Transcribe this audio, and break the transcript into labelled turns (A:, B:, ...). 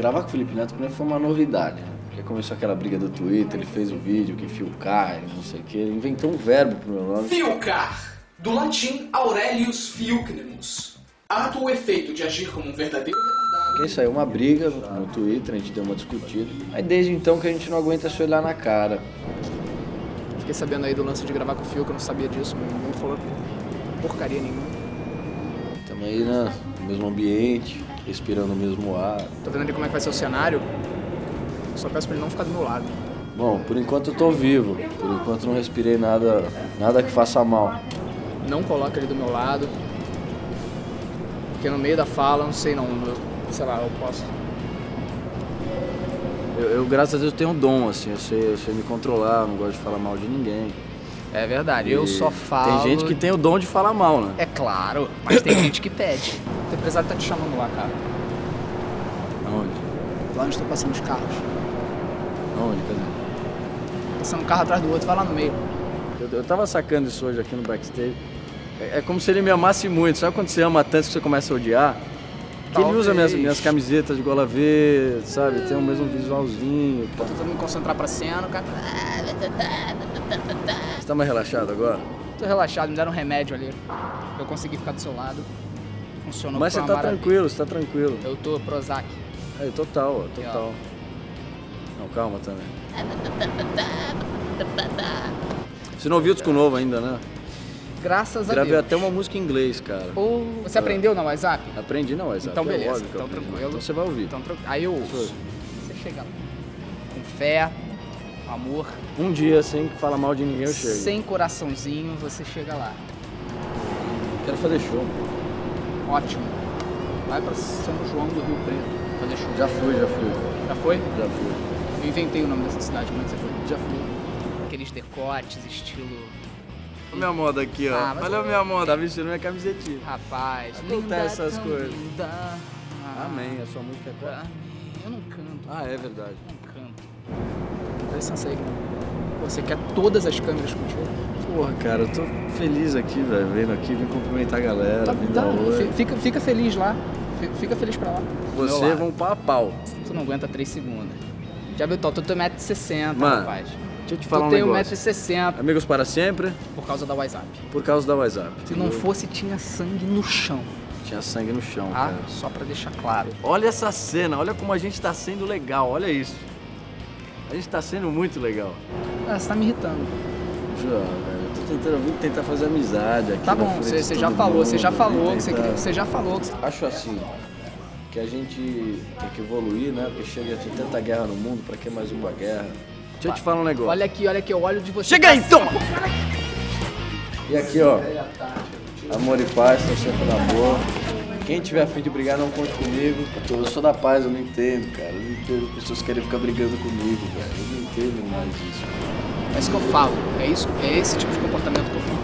A: Gravar com o Felipe Neto pra mim foi uma novidade. Porque começou aquela briga do Twitter, ele fez o vídeo que Fiucar, não sei o que, ele inventou um verbo pro meu nome.
B: Fiucar, do latim Aurelius Fiucnemus. Ato ou efeito de agir como um verdadeiro retardado.
A: Porque saiu uma briga no Twitter, a gente deu uma discutida. Aí desde então que a gente não aguenta se olhar na cara.
C: Fiquei sabendo aí do lance de gravar com o Fio, que eu não sabia disso, ninguém falou porcaria nenhuma.
A: Estamos aí né, no mesmo ambiente, respirando o mesmo ar.
C: Tô vendo ali como é que vai ser o cenário. Só peço pra ele não ficar do meu lado.
A: Bom, por enquanto eu tô vivo. Por enquanto não respirei nada, nada que faça mal.
C: Não coloca ele do meu lado. Porque no meio da fala, não sei não, eu, sei lá, eu posso.
A: Eu, eu, graças a Deus, tenho um dom, assim, eu sei, eu sei me controlar, eu não gosto de falar mal de ninguém.
C: É verdade,
A: E
C: eu só falo.
A: Tem gente que tem o dom de falar mal, né?
C: É claro, mas tem gente que pede. O empresário tá te chamando lá, cara.
A: Aonde?
C: Lá onde estão passando os carros.
A: Aonde? Cadê?
C: Passando um carro atrás do outro, vai lá no meio.
A: Eu, eu tava sacando isso hoje aqui no backstage. É, é como se ele me amasse muito. Sabe quando você ama tanto que você começa a odiar? Que ele usa minhas, minhas camisetas de gola V, sabe? Tem o mesmo visualzinho.
C: Tô tentando me concentrar pra cena, o cara.
A: Você tá mais relaxado agora?
C: Tô relaxado, me deram um remédio ali. Eu consegui ficar do seu lado. Funcionou
A: Mas você tá
C: maravilha.
A: tranquilo, você tá tranquilo.
C: Eu tô Prozac.
A: É, total, total. Não, calma também. Você não ouviu o disco novo ainda, né?
C: Graças a
A: Gravei
C: Deus.
A: até uma música em inglês, cara.
C: Ô, Você aprendeu no WhatsApp?
A: Aprendi não, exato.
C: Então
A: é
C: beleza,
A: óbvio que eu
C: então
A: aprendi.
C: tranquilo.
A: Então você vai ouvir.
C: Então. Aí eu ouço. Você chega lá. Com fé, com amor,
A: Um dia sem falar mal de ninguém eu chego.
C: sem coraçãozinho, você chega lá.
A: Quero fazer show.
C: Ótimo. Vai pra São João do Rio Preto fazer show.
A: Já fui, já fui.
C: Já foi?
A: Já fui.
C: Eu inventei o nome dessa cidade, como é que você foi?
A: Já fui.
C: Aqueles decotes, estilo.
A: Olha minha moda aqui, ó.
C: Ah,
A: Olha a minha moda. Tá vestindo minha camisetinha.
C: Rapaz,
A: Acontece essas coisas.
C: linda. Ah,
A: Amém, a sua música é qual?
C: ah, Eu não canto.
A: Ah, é verdade.
C: Não canto. Dá licença aí. Você quer todas as câmeras contigo?
A: Porra, cara, eu tô feliz aqui, velho. Vendo aqui, vim cumprimentar a galera,
C: Tá, tá, fica, fica feliz lá. Fi- Fica feliz pra lá.
A: Você vão pau a pau.
C: Tu não aguenta 3 segundos. Já viu? Tu tem 1,60m,
A: Mano,
C: rapaz.
A: Deixa eu te falar
C: tu
A: um
C: tem
A: negócio.
C: 1,60m
A: Amigos para sempre,
C: por causa da WhatsApp.
A: por causa da WhatsApp.
C: Se não fosse, tinha sangue no chão.
A: Tinha sangue no chão,
C: Tá?
A: cara.
C: Só pra deixar claro.
A: Olha essa cena, olha como a gente tá sendo legal, olha isso. A gente tá sendo muito legal.
C: Ah, você tá me irritando.
A: Velho, eu tô tentando tentar fazer amizade aqui.
C: Tá bom, você, já falou, você já falou que você já falou que.
A: Acho assim, que a gente tem que evoluir, né? Porque chega de tanta guerra no mundo, pra que mais uma guerra? Deixa eu te falar um negócio.
C: Olha aqui, olha aqui, eu olho de você.
A: Chega aí, então! E aqui, ó, amor e paz, tô sempre na boa. Quem tiver afim de brigar, não conte comigo. Eu sou da paz, eu não entendo, cara. Eu não entendo as pessoas querem ficar brigando comigo, velho. Eu não entendo mais isso.
C: É isso que eu falo. É, isso, é esse tipo de comportamento que eu